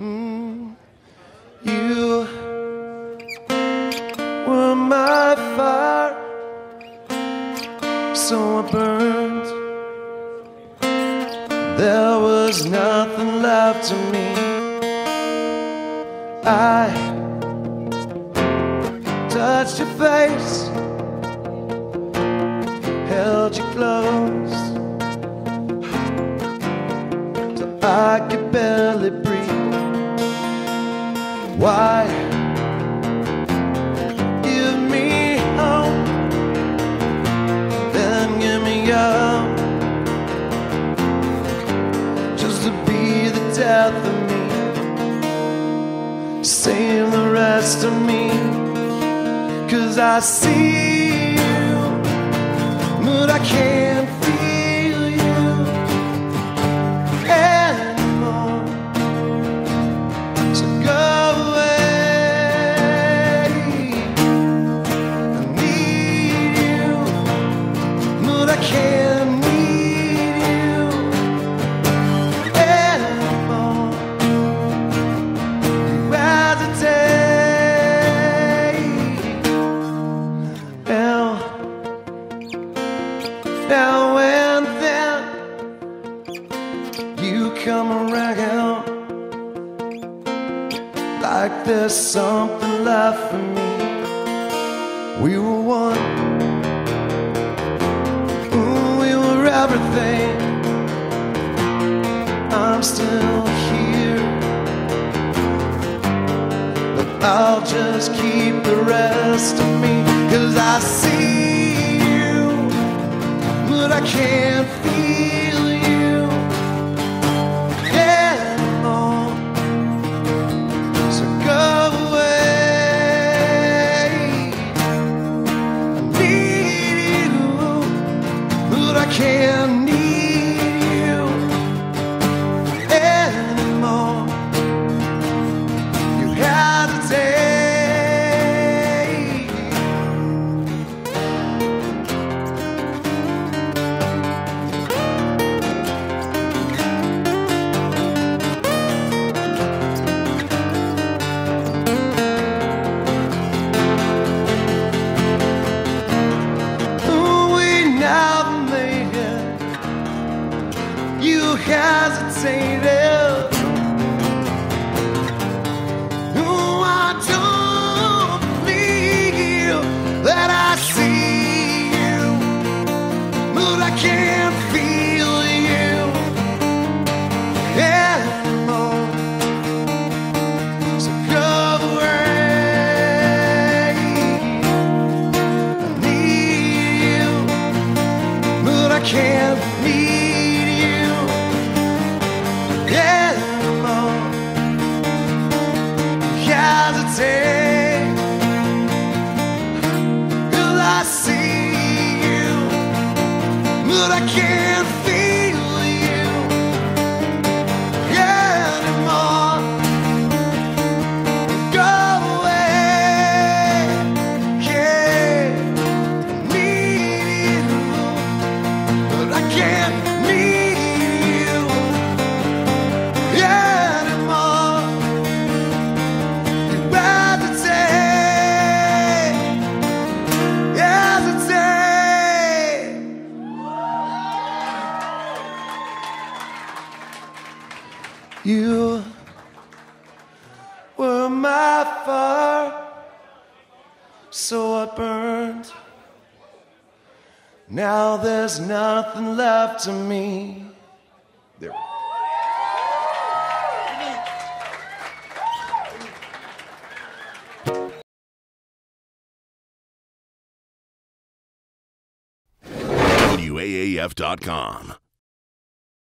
Mm, you were my fire, so I burned. There was nothing left to me. I touched your face, held you close. till I could barely breathe. Why? Give me hope, then give me up, just to be the death of me. Save the rest of me, cause I see you, but I can't now and then you come around like there's something left for me. We were one, Ooh, we were everything. I'm still here, but I'll just keep the rest of me. Cause I see but I can't feel hesitated. You were my fire, so I burned. Now there's nothing left to me. There. WAAF.com.